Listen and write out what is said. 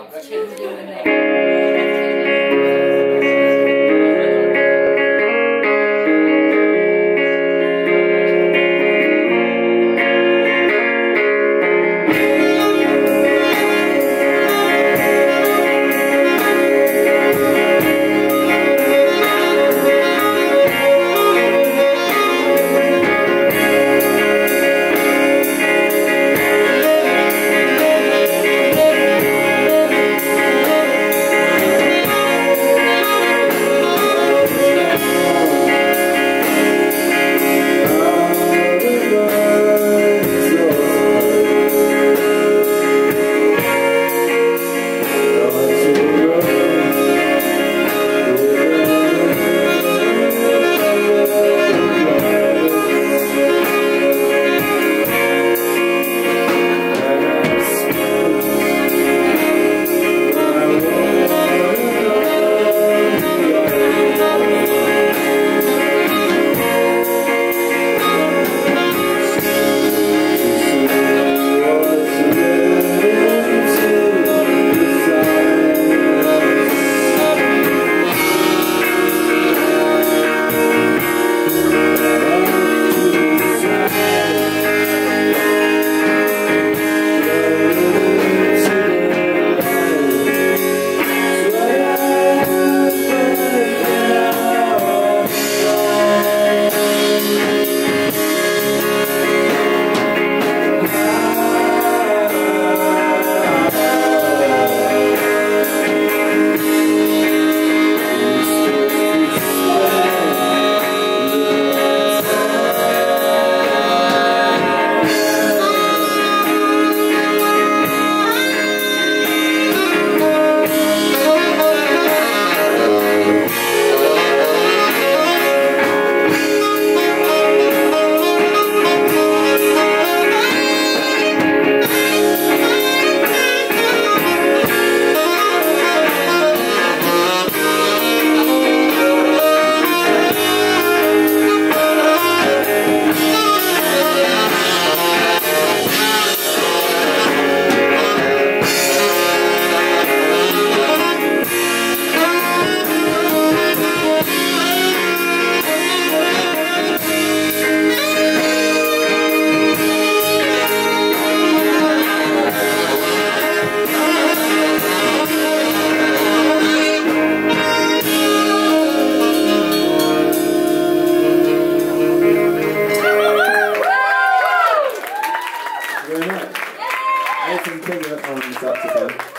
It's changing when they. Thanks, Dr.